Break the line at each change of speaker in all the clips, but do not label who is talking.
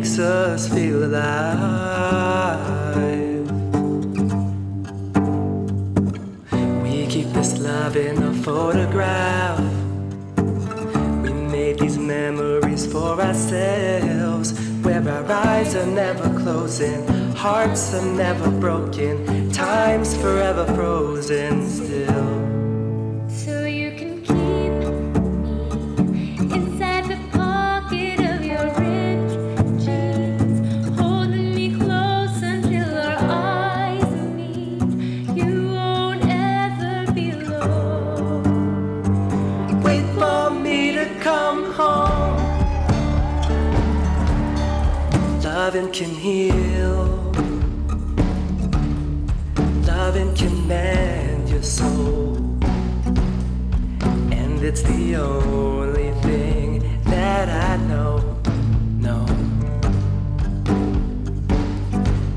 makes us feel alive. We keep this love in a photograph. We made these memories for ourselves, where our eyes are never closing, hearts are never broken, time's forever frozen still. Loving can heal. Loving can mend your soul. And it's the only thing that I know. No.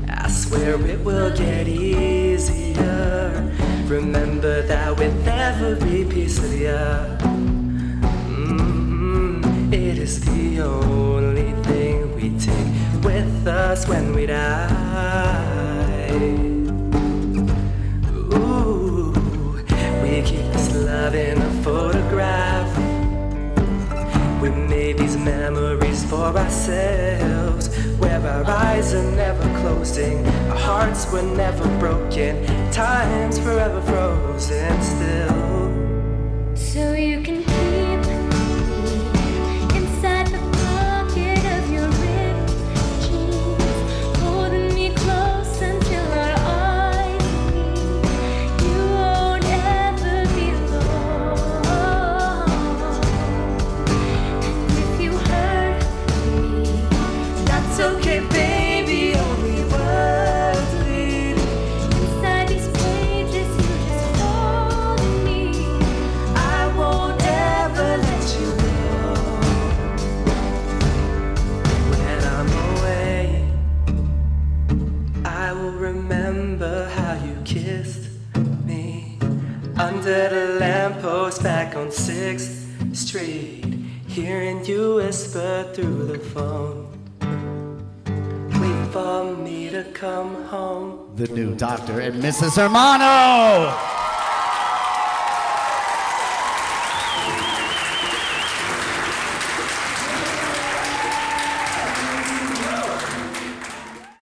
I swear it will get easier. Remember that with every piece of you. Mm, it is the only with us when we die. Ooh, we keep this love in a photograph. We made these memories for ourselves, where our eyes are never closing, our hearts were never broken, time's forever frozen still.
So you can
under the lamppost back on 6th Street, hearing you whisper through the phone. For me to come home.
The new Doctor and Mrs. Hermano.